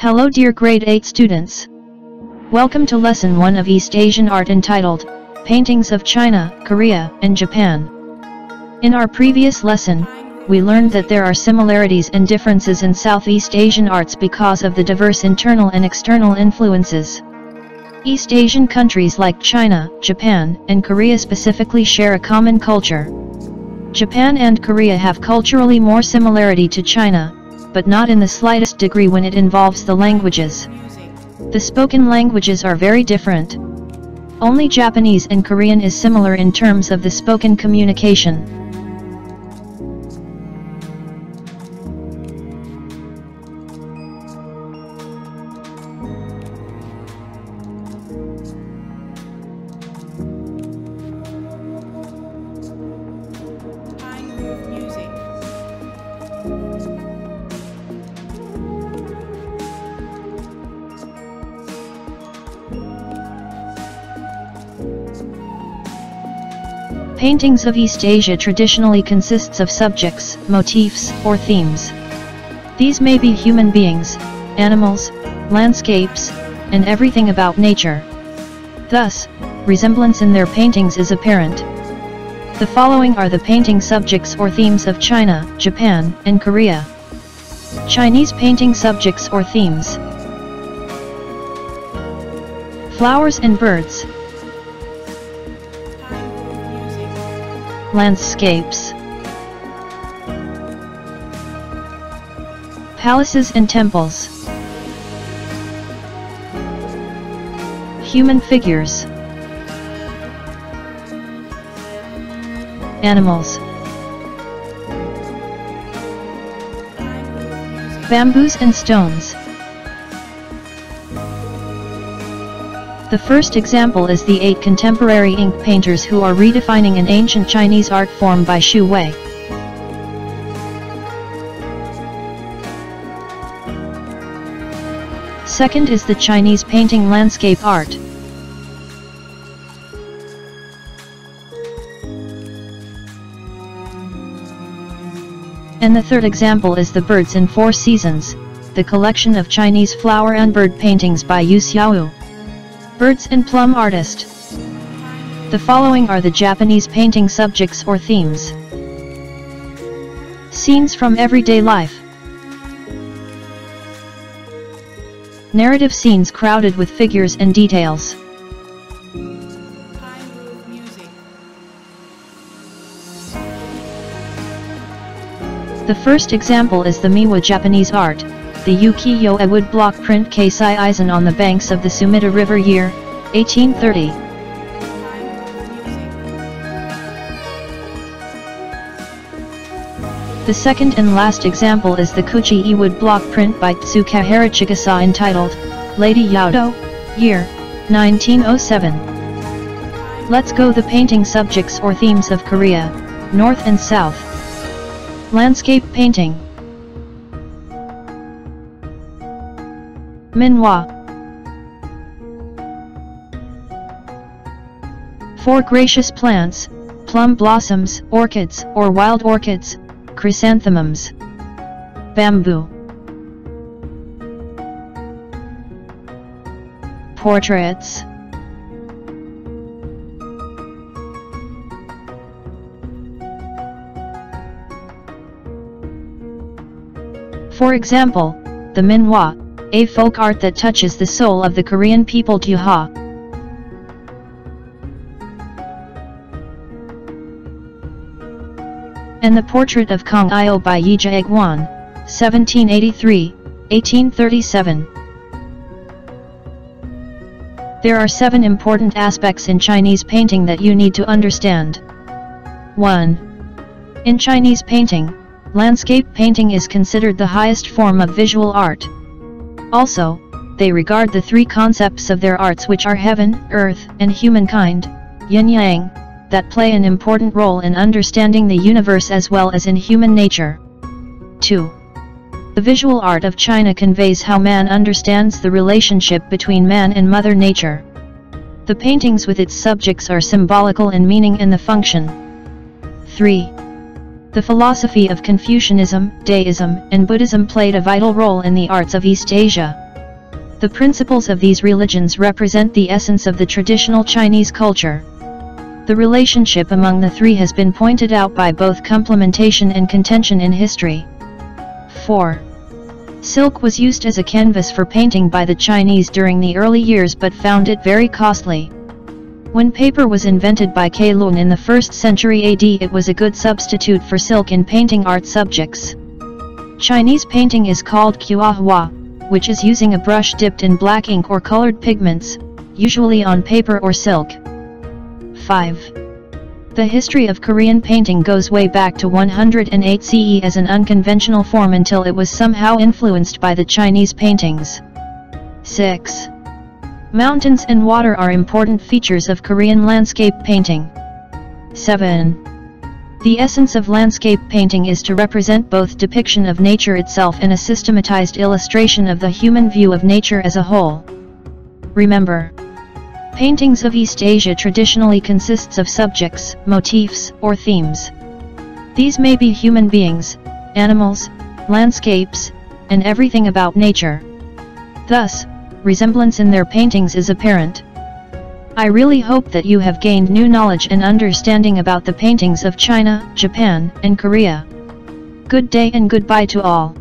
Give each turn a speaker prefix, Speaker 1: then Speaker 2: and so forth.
Speaker 1: Hello dear grade 8 students. Welcome to lesson 1 of East Asian art entitled, Paintings of China, Korea, and Japan. In our previous lesson, we learned that there are similarities and differences in Southeast Asian arts because of the diverse internal and external influences. East Asian countries like China, Japan, and Korea specifically share a common culture. Japan and Korea have culturally more similarity to China, but not in the slightest degree when it involves the languages. The spoken languages are very different. Only Japanese and Korean is similar in terms of the spoken communication. Paintings of East Asia traditionally consists of subjects, motifs, or themes. These may be human beings, animals, landscapes, and everything about nature. Thus, resemblance in their paintings is apparent. The following are the painting subjects or themes of China, Japan, and Korea. Chinese painting subjects or themes. Flowers and birds, landscapes. Palaces and temples. Human figures. Animals. Bamboos and stones. The first example is the eight contemporary ink painters who are redefining an ancient Chinese art form by Xu Wei. Second is the Chinese painting landscape art. And the third example is the Birds in Four Seasons, the collection of Chinese flower and bird paintings by Yu Xiaowu. Birds and Plum Artist. The following are the Japanese painting subjects or themes. Scenes from everyday life. Narrative scenes crowded with figures and details. The first example is the Miwa Japanese art, the Ukiyo-e wood block print Keisai on the banks of the Sumida River year, 1830.
Speaker 2: Pinegroove Music.
Speaker 1: The second and last example is the Kuchi-e wood block print by Tsukahara Chikasa entitled, Lady Yaodo, year, 1907. Let's go the painting subjects or themes of Korea, North and South. Landscape painting. Minhwa. Four gracious plants, plum blossoms, orchids or wild orchids, chrysanthemums. Bamboo. Portraits. For example, the Minhwa, a folk art that touches the soul of the Korean people Tuha. And the portrait of Kong Io by Yi Jae-gwan, 1783-1837. There are seven important aspects in Chinese painting that you need to understand. 1. In Chinese painting, landscape painting is considered the highest form of visual art. Also, they regard the three concepts of their arts which are heaven, earth, and humankind, yin-yang, that play an important role in understanding the universe as well as in human nature. 2. The visual art of China conveys how man understands the relationship between man and Mother Nature. The paintings with its subjects are symbolical in meaning and the function. 3. The philosophy of Confucianism, Daoism, and Buddhism played a vital role in the arts of East Asia. The principles of these religions represent the essence of the traditional Chinese culture. The relationship among the three has been pointed out by both complementation and contention in history. 4. Silk was used as a canvas for painting by the Chinese during the early years but found it very costly. When paper was invented by Lun in the 1st century AD it was a good substitute for silk in painting art subjects. Chinese painting is called Hua, which is using a brush dipped in black ink or colored pigments, usually on paper or silk. 5. The history of Korean painting goes way back to 108 CE as an unconventional form until it was somehow influenced by the Chinese paintings. 6. Mountains and water are important features of Korean landscape painting. 7. The essence of landscape painting is to represent both depiction of nature itself and a systematized illustration of the human view of nature as a whole. Remember, Paintings of East Asia traditionally consists of subjects, motifs, or themes. These may be human beings, animals, landscapes, and everything about nature. Thus, resemblance in their paintings is apparent. I really hope that you have gained new knowledge and understanding about the paintings of China, Japan, and Korea. Good day and goodbye to all.